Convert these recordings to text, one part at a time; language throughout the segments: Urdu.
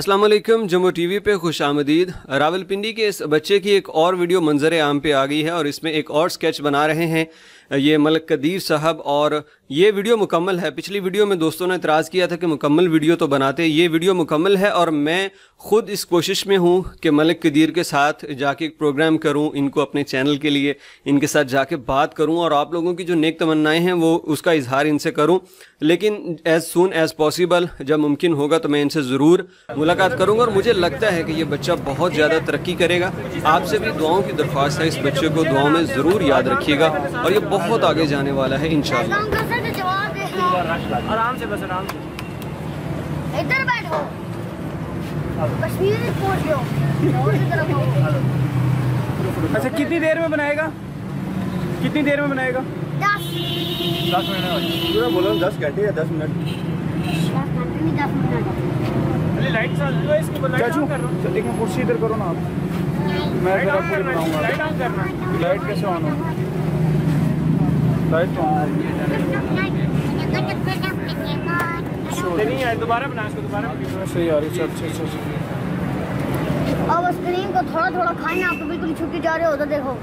السلام علیکم، جموں ٹی وی پہ خوش آمدید۔ راول پنڈی کے اس بچے کی ایک اور ویڈیو منظر عام پہ آ گئی ہے اور اس میں ایک اور سکیچ بنا رہے ہیں۔ یہ ملک قدیر صاحب اور یہ ویڈیو مکمل ہے۔ پچھلی ویڈیو میں دوستوں نے اعتراض کیا تھا کہ مکمل ویڈیو تو بناتے، یہ ویڈیو مکمل ہے اور میں خود اس کوشش میں ہوں کہ ملک قدیر کے ساتھ جا کے ایک پروگرام کروں، ان کو اپنے چینل کے لیے، ان کے ساتھ جا کے بات کروں اور آپ لوگوں کی جو نیک تمنائیں ہیں وہ اس کا اظہار ان سے کروں۔ لیکن ایز سون ایز پاسبل جب ممکن ہوگا تو میں ان سے ضرور ملاقات کروں گا اور مجھے لگتا ہے کہ یہ بچہ بہت زیادہ ترقی کرے گا۔ آپ سے بھی دعاؤں کی درخواست ہے اس بچے کو دعاؤں میں ضرور یاد رکھیے گا اور یہ بہت آگے جانے والا ہے انشاءاللہ۔ آرام سے بس آرام سے۔ ادھر بیٹھو۔ اچھا کتنی دیر میں بنائے گا؟ کتنی دیر میں بنائے گا؟ دس۔ دس منٹ بولو دس گھنٹے یا دس منٹ؟ دس گھنٹے نہیں دس منٹ۔ چاچو دیکھیں کرسی ادھر کرو نا آپ۔ میں آپ پوری بناؤں گا۔ لائٹ کیسے آن ہوگی لائٹ تو آن نہیں ہے دوبارہ بنا اس کو دوبارہ صحیح ہے اچھا اچھا اچھا اب اسکرین کو تھوڑا تھوڑا کھائیں آپ تو بالکل چھپ کے جا رہے ہو تو دیکھو۔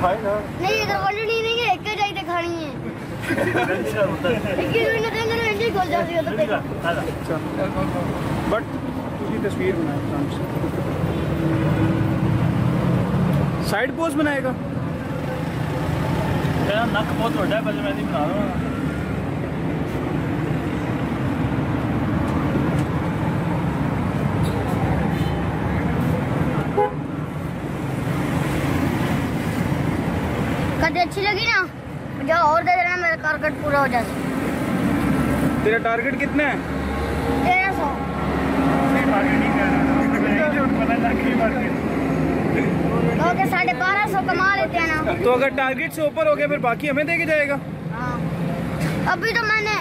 کھائے نا۔ نہیں ادھر آلریڈی نہیں ہے ایک جائے کھانی ہے۔ بٹ تصویر بنائے سائڈ پوز بنائے گا۔ نک بہت بڑا ہے پہلے میں نہیں بنا رہا ہوں۔ کدے اچھی لگی نا جاؤ اور دے دینا میرا کارکٹ پورا ہو جائے تیرا ٹارگٹ کتنا ہے؟ تیرہ سو اوکے ساڑھے بارہ سو کما لیتے ہیں نا۔ تو اگر ٹارگٹ سے اوپر ہو گیا پھر باقی ہمیں دے کے جائے گا۔ ہاں۔ ابھی تو میں نے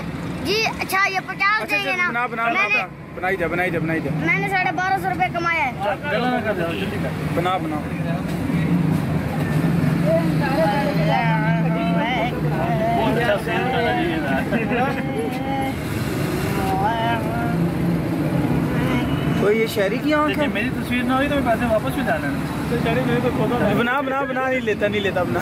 جی اچھا یہ پچاس دیں گے نا بنا بنا میں نے بنا بنائی جا بنائی جا بنائی جا میں نے ساڑھے بارہ سو روپے کمایا ہے۔ بنا بنا۔ تو یہ شہری کی آنکھ ہے؟ میری تصویر نہ ہوئی تو میں پیسے واپس بھی ڈالنا بنا بنا بنا نہیں لیتا نہیں لیتا بنا۔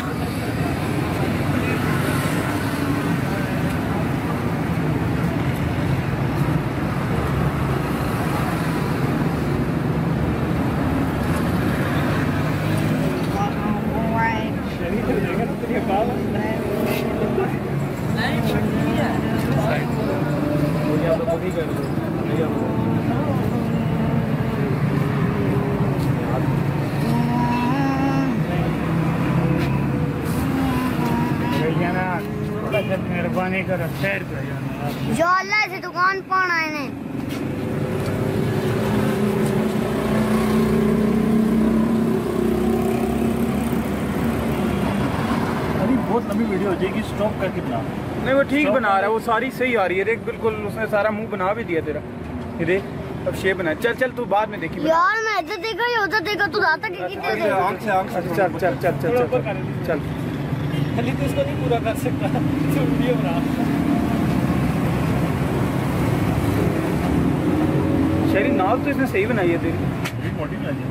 مہربانی کر خیر کر جو اللہ سے دکان پانا ہے نے۔ ابھی بہت لمبی ویڈیو ہو جائے گی اسٹاپ کر کے بنا۔ نہیں وہ ٹھیک بنا رہا ہے وہ ساری صحیح آ رہی ہے۔ دیکھ بالکل اس نے سارا منہ بنا بھی دیا تیرا۔ یہ دیکھ اب شیپ بنا۔ چل چل تو بعد میں دیکھی۔ یار میں ادھر دیکھا یا ادھر دیکھا؟ تو راتا کہ کتنے دے آنکھ سے آنکھ چل چل چل چل چل۔ چل۔ خالی تو اس کو نہیں پورا کر سکتا تو ویڈیو بنا۔ شہری ناز تو اس نے صحیح بنائی ہے تیری۔ موٹی بنا دی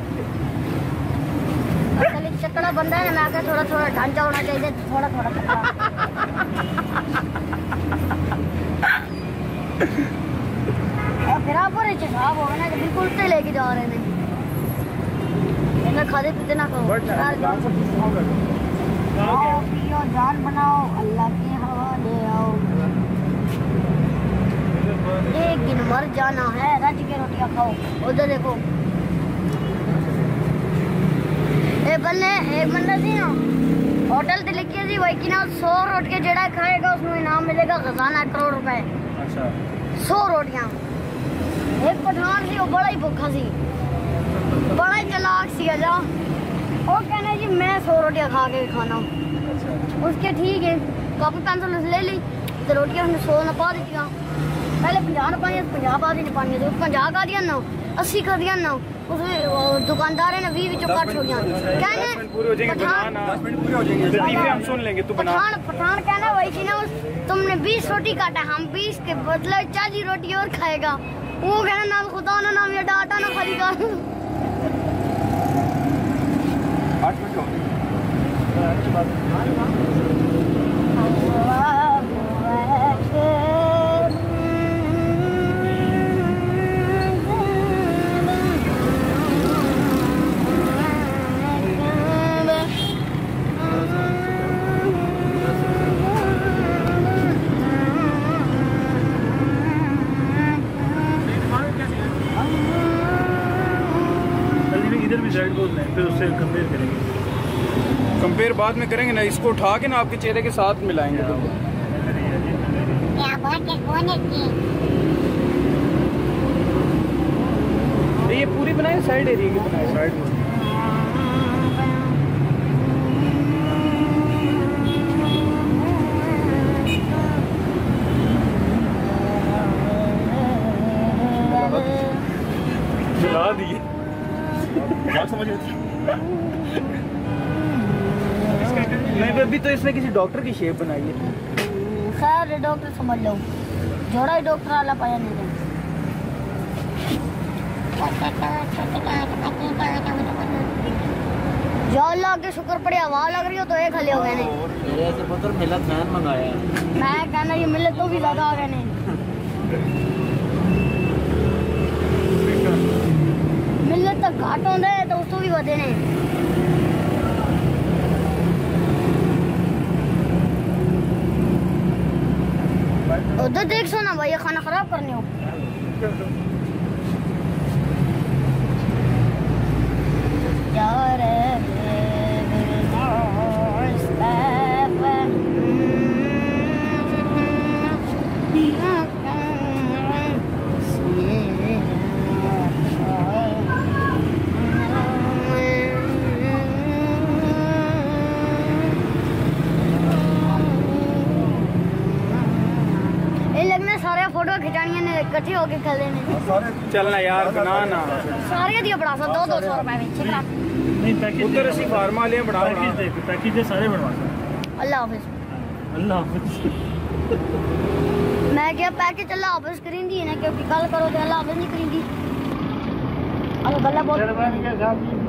اصل ایک چکڑا بندہ ہے نا آگے تھوڑا تھوڑا ڈھانچہ ہونا چاہیے تھوڑا تھوڑا۔ پھر آپ اور صاحب ہوگا نا کہ بالکل الٹے لے کے جا رہے ہیں۔ کھاتے پیتے نہ کرو کھاؤ پیو جان بناؤ اللہ کے حوالے آؤ ایک دن مر جانا ہے رج کے روٹیاں کھاؤ ادھر دیکھو اے بلے اے بندہ سی نا ہوٹل تے لکھی سی وہی کی نا سو روٹیاں جڑا کھائے گا اس میں انعام ملے گا خزانہ کروڑ روپے اچھا سو روٹیاں ایک پٹھان سی وہ بڑا ہی بھوکا سی بڑا ہی چلاک سی اجا وہ کہنا جی میں سو روٹیاں کھا کے کھانا۔ اس کے ٹھیک ہے کاپی پینسل اس لے لی تو روٹیاں اس نے سو نہ پا دیتی پہلے پنجا نہ پائیں پنجا پا دی پانی تو پنجا کا دیا نا اسی کا دیا نا اس دکاندار وچوں کٹ چھوڑیاں کہنے پٹھان- ہم سن لیں گے تو پٹھان پٹھان کہنا نا اس- تم نے بیس روٹی کاٹا ہم بیس کے بدلے چالیس روٹی اور کھائے گا۔ وہ کہنا نہ خدا نہ نام یہ ڈاٹا نہ خری گا آٹھ منٹ ہو گئے ادھر بعد میں کریں گے نا، اس کو اٹھا کے نا آپ کے چہرے کے ساتھ ملائیں گے یہ پوری بنائے سائڈ ایریا کی بنائے ابھی تو اس نے کسی ڈاکٹر کی شیپ بنائی ہے؟ خیر ڈاکٹر سمجھ لو۔ جوڑا ہی ڈاکٹر والا پایا نہیں تھا یا اللہ کے شکر پڑے ہوا لگ رہی ہو تو ایک ہلے ہو گئے نے۔ پتر ملا فین منگایا میں کہنا یہ ملے تو بھی زیادہ آ گئے نے۔ ملے تو گھٹ ہوندے تو اس تو بھی ودے نے۔ ادھر دیکھ سو نا بھائی یہ کھانا خراب کرنے ہو یار یہ لگنے سارے فوٹو کھچانیاں نے اکٹھے ہو کے نے چلنا یار بنا نا سارے دیا بڑا سا دو دو سو روپے میں ٹھیک نہیں پیکیج ادھر اسی فارما لے بڑا پیکیج پیکیج دے سارے اللہ حافظ اللہ حافظ میں کیا پیکج اللہ حافظ کریں دی نا کیونکہ کل کرو تو اللہ حافظ نہیں کریں دی اللہ گلا بہت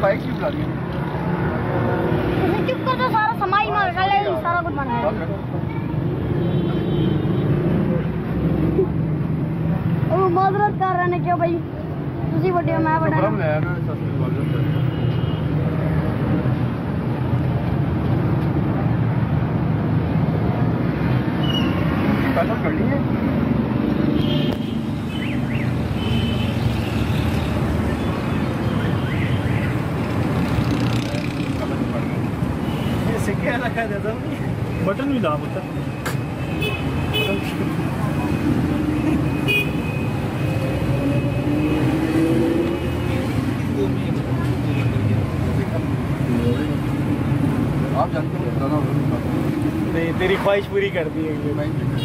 بائک کی بلا رہی کا تو سارا سمائی مار سارا کچھ مار معذرت کر رہے ہیں کیا بھائی تھی وڈے میں بڑا خواہش پوری کر دی ہے میں میں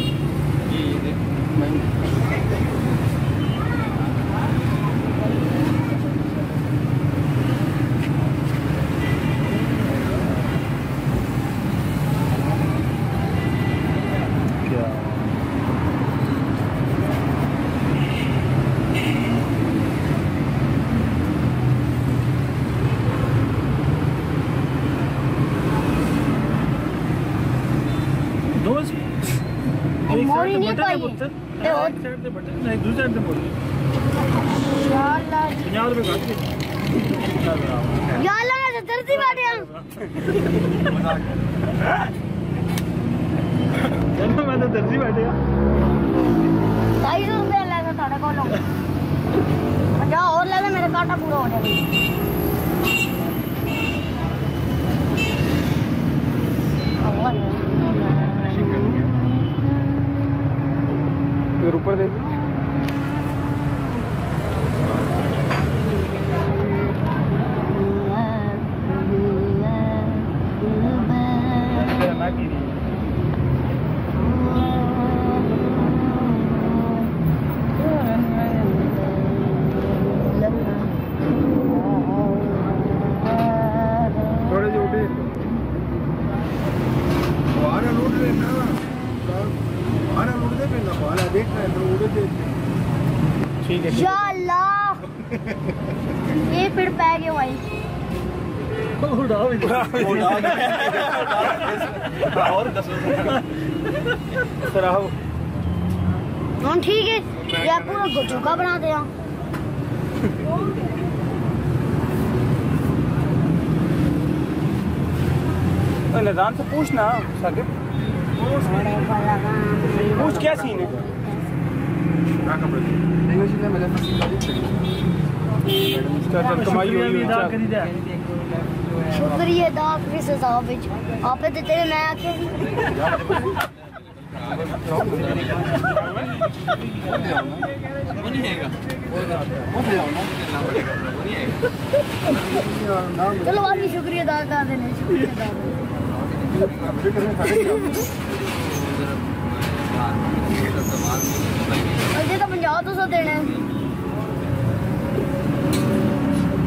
بولی نہیں پائی ایک سائیڈ سے بٹن نہیں دوسری سائیڈ سے بولی یا اللہ 50 روپے کاٹ کے یا اللہ میں درسی بیٹھے ہم میں تو درسی بیٹھے ڈھائی سو روپیہ لے گا تھوڑے کو لو پنجا اور لے لے میرا کاٹا پورا ہو جائے گا پھر اوپر دیکھ تھوڑے ٹھیک ہے یا اللہ! یہ پھر پہ گئے بھائی سر آؤ۔ ہاں ٹھیک ہے یہ پورا گچوکا بنا دیا نظام سے پوچھنا پوچھ کیا سین ہے چل چل کمائی ہوئی ہوئی چل شکریہ دا کس حساب وچ آپ تیرے میں چلو بھی شکریہ ادا کر دینے شکریہ ادا اجے تو سو دینے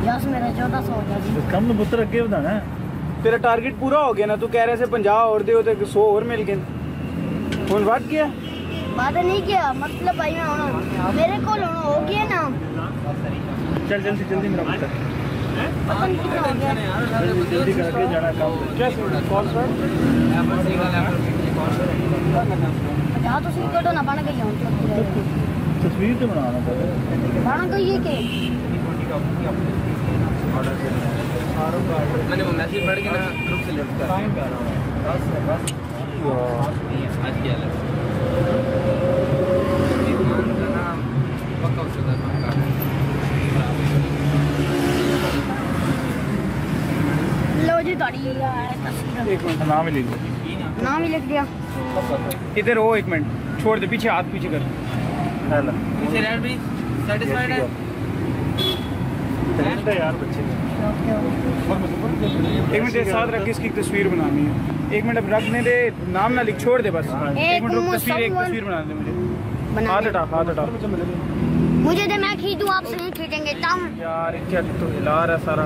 یس میرا چودہ سو ہو جائے کم نو پتر اگے ودانا ہے تیرا ٹارگیٹ پورا ہو گیا نا تو کہہ رہے سے پنجاب اور دے ہوتے سو اور مل گئے ہوں وٹ گیا بات نہیں کیا مطلب بھائی میں ہونا میرے کو ہونا ہو گیا نا چل جلدی جلدی میرا پتر پتہ تو تصویر تو بنانا پڑے بن گئی ہے۔ کہ لو جی تھوڑی تصویر۔ ایک منٹ نام ہی لے لو نام ہی لکھ دیا۔ ادھر ہو ایک منٹ۔ چھوڑ دے پیچھے ہاتھ پیچھے کر۔ ایک منٹ ایک ساتھ رکھ کے اس کی تصویر بنانی ہے ایک منٹ اب رکھنے دے نام نہ لکھ چھوڑ دے بس ایک منٹ رک تصویر ایک تصویر بنا دے مجھے ہاتھ ہٹا ہاتھ ہٹا مجھے دے میں کھینچوں آپ سے نہیں کھینچیں گے تم یار کیا تو ہلا رہا ہے سارا